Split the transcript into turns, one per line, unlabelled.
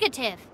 Negative.